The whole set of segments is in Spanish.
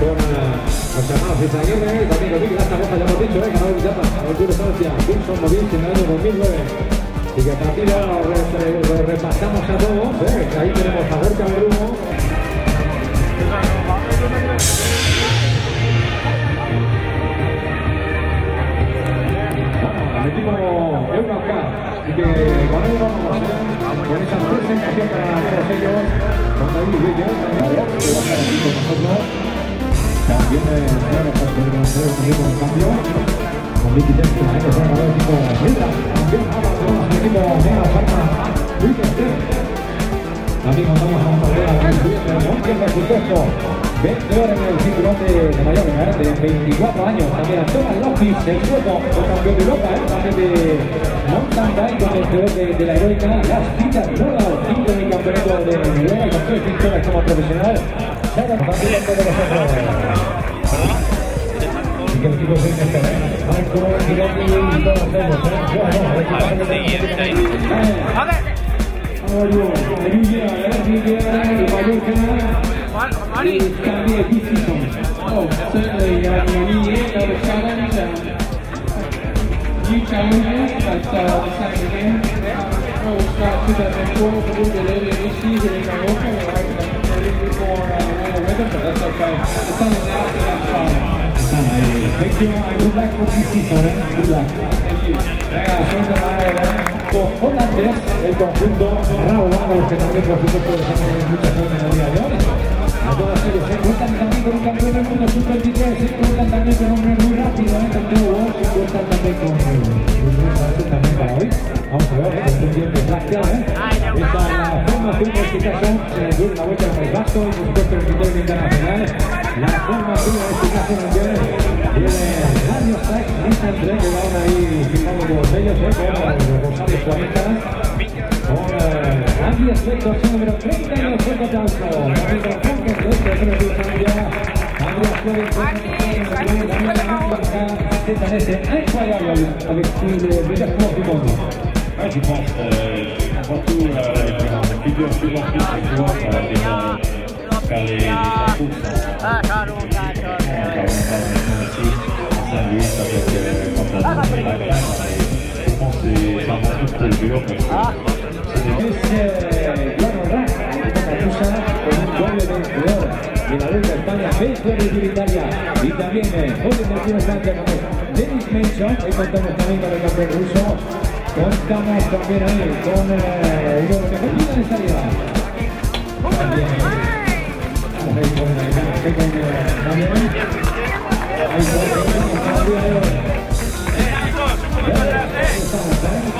con los llamados Isaguirre y también con Miguel ya hemos dicho, ¿eh? ganador de de Francia, Wilson Movinci en el año 2009. Y que aquí lo, lo repasamos a todos, ¿eh? ahí tenemos a Gorka el equipo Eurocar, y que con él vamos con esa presentación para todos ellos, con David Villas, también que va a estar aquí con nosotros. También eh, bueno, pues tenemos un cambio con Vicky es el equipo también tenemos el equipo Mega Wicked También contamos con Correa, que es un vencedor en el cinturón de, de ¿eh? de 24 años. También a Thomas Loftis, el sueco, el campeón de Europa, ¿eh? también de mountain bike, vencedor de, de la heroica Las Citas Rodas, cinco del campeonato de Noruega con tres victorias como profesional. Sara, también con nosotros que el equipo se intenta, ¿eh? Marco, Girardi y todos ellos, ¿eh? Bueno, A ver. Ayuya, Ayuya, y Mallorca, y Candy Dickinson. Oh, certainly, uh, you need another challenge. Um, new challenges, but uh, the same again. Oh, we'll start 2004 with a little bit this season in Mallorca. We're hoping for a little bit more uh, weather, but that's okay. The sun is out, so that's fine. Thank you, good luck for this season. Good luck. Thank you. Venga, suerte el holandés, el conjunto Raúl que también por supuesto tiene mucha suerte en el día de hoy. Se también con un campeón del mundo sub-23, se también con un muy rápido, ¿eh? Campeón World, se también con un también para hoy. Vamos a ver, con ¿eh? La formación se vuelta al el criterio internacional. La formación tiene que ahí ellos, ¿eh? Con Rosales 40, con Andy Spector, número 30 y el fuerte. Cette année, c'est incroyable avec tous les meilleurs du monde. je pense avant tout la figure suivante qui pouvoir faire les c'est un peu dur. de la Liga España, Béisbol de Utilitaria. Y también Jorge Martínez Sánchez con Denis Mason. Hoy contamos también con el campeón ruso. Contamos también ahí con Hugo de salida. También ahí con Damián. Ahí con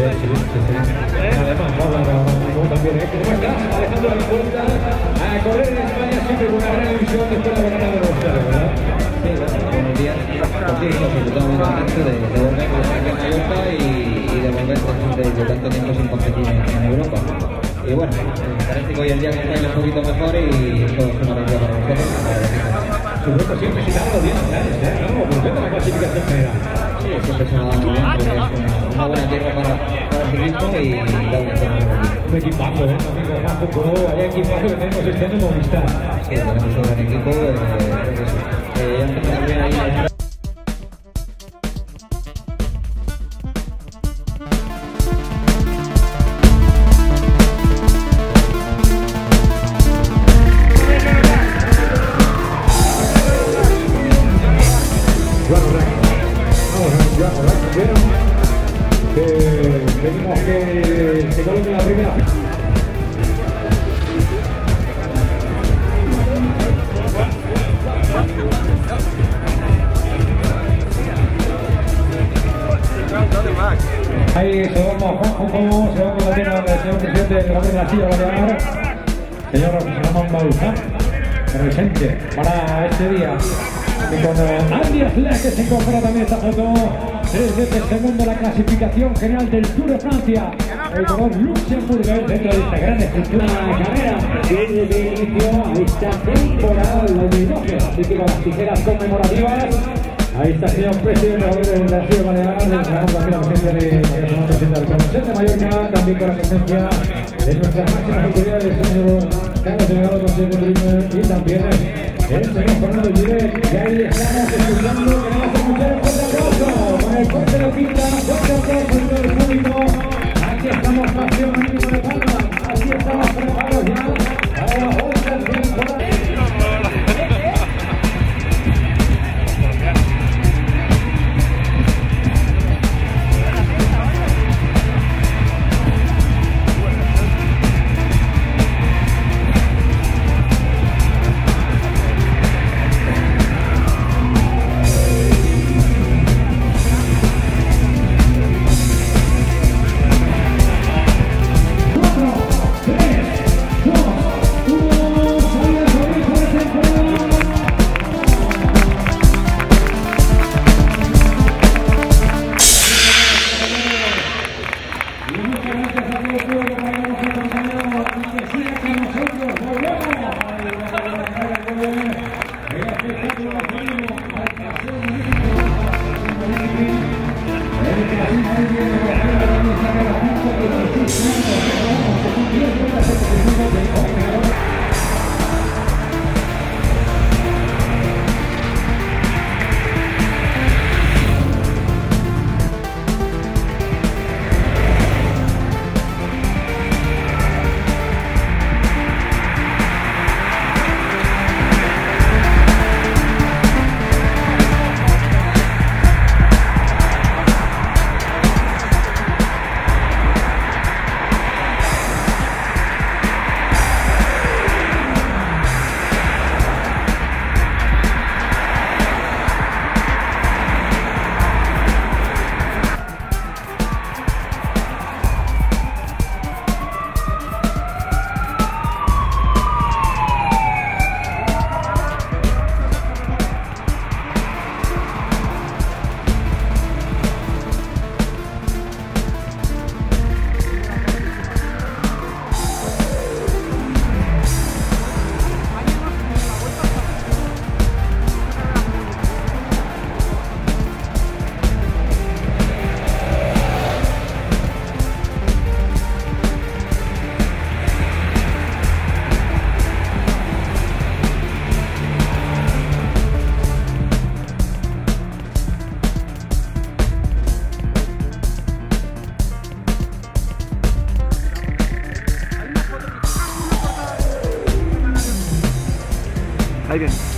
Además, a también, la. A correr en España siempre con una gran buenos días. Mallorca y, en, Europa. Y bueno, parece que hoy el día está un poquito mejor y todo para. ¿no? Volviendo a la clasificación. Sí, siempre es una, una buena tierra para, para el ciclismo y da un equipazo, ¿eh? Hay equipazo que tenemos este año Movistar. Sí, tenemos un gran equipo. Eh, que. Eh, Ahí se vamos, Juanjo, cómo se va con la pena el señor presidente de la de la silla Balear, señor Ramón Bauzá, presente para este día. Y con Andy Asler, que se incorpora también esta foto, tres veces segundo la clasificación general del Tour de Francia. El color Luxemburgués dentro de esta gran estructura carrera que desde el inicio a esta temporada del 2012. Así que con las tijeras conmemorativas Ahí está el señor presidente de la Ciudad Balear, le damos también la presencia de la presidenta del Consejo de Mallorca, también con la presencia de nuestras máximas autoridades, el señor Carlos Delegado, presidente de Turismo, y también el señor Fernando Giret, y ahí estamos escuchando, queremos escuchar un fuerte aplauso, con el fuerte de Quinta, fuerte aplauso en todo el público, aquí estamos, pasión, ánimo de palmas, aquí estamos preparados ya para Ahí viene.